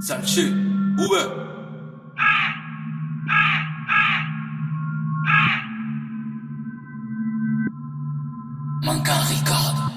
Salce, Uwe. Manca Ricardo.